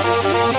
Thank you.